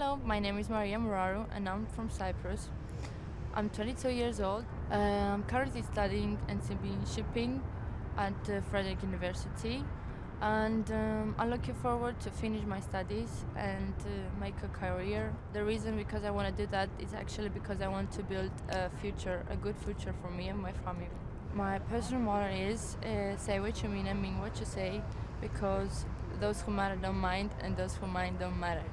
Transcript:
Hello, my name is Maria Moraru and I'm from Cyprus. I'm 22 years old. Uh, I'm currently studying NCB shipping at uh, Frederick University and um, I'm looking forward to finish my studies and uh, make a career. The reason because I want to do that is actually because I want to build a future, a good future for me and my family. My personal motto is uh, say what you mean and mean what you say because those who matter don't mind and those who mind don't matter.